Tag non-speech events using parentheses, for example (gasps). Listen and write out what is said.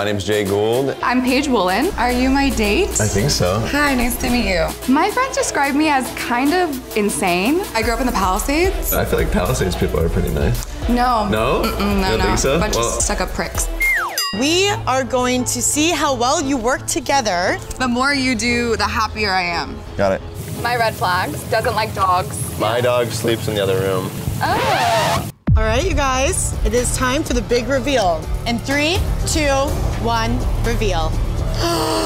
my name's Jay Gould. I'm Paige Woolen. Are you my date? I think so. Hi, nice to meet you. My friends describe me as kind of insane. I grew up in the Palisades. I feel like Palisades people are pretty nice. No. No? Mm-mm, no, You don't no. think so? Bunch Well- of stuck-up pricks. We are going to see how well you work together. The more you do, the happier I am. Got it. My red flags. Doesn't like dogs. My dog sleeps in the other room. All right, you guys, it is time for the big reveal. In three, two, one, reveal. (gasps) (gasps)